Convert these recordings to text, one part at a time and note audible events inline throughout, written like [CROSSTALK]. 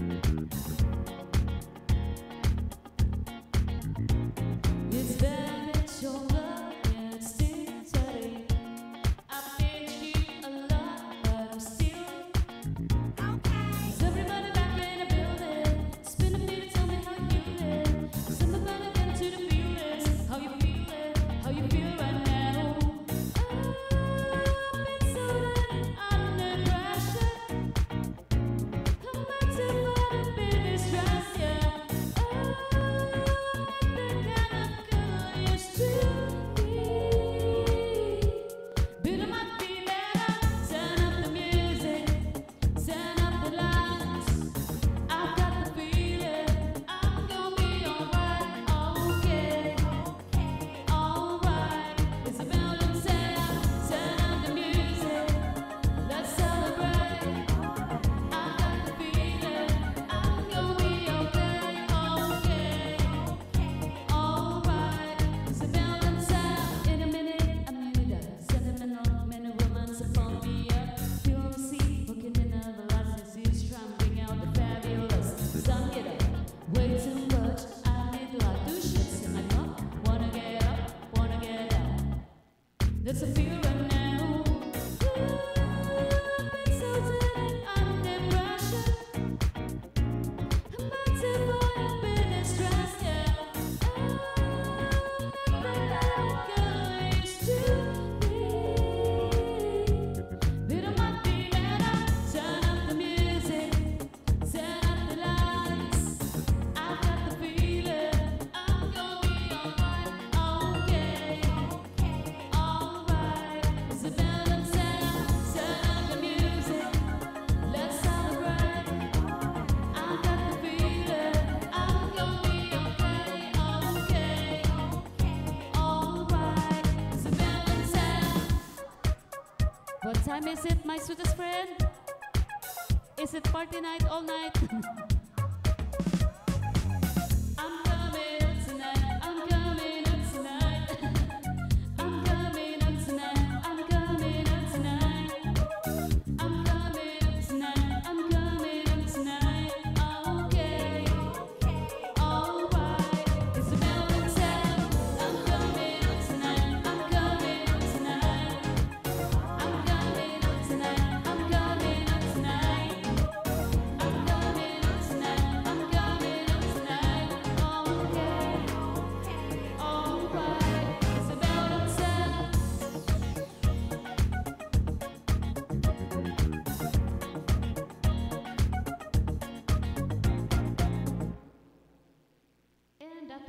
Mm-hmm. It's a feeling now. Time is it, my sweetest friend? Is it party night all night? [LAUGHS]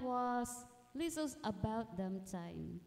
was Lizzo's About Damn Time.